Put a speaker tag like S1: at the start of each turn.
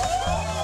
S1: Woo!